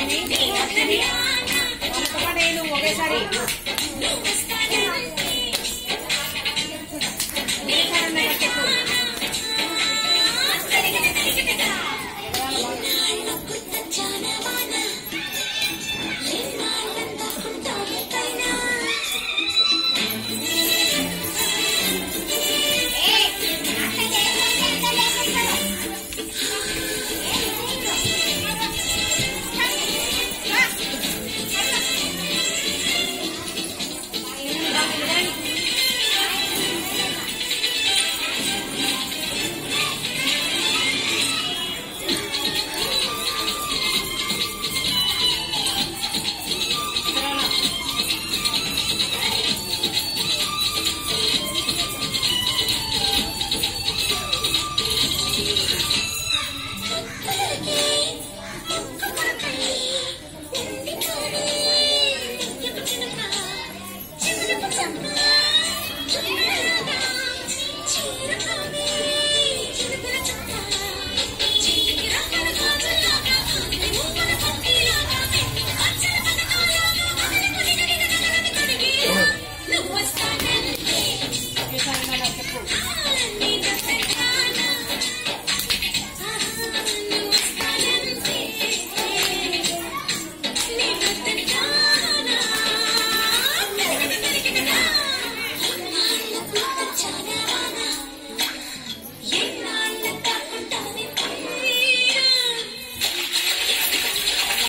Let me be, let me be.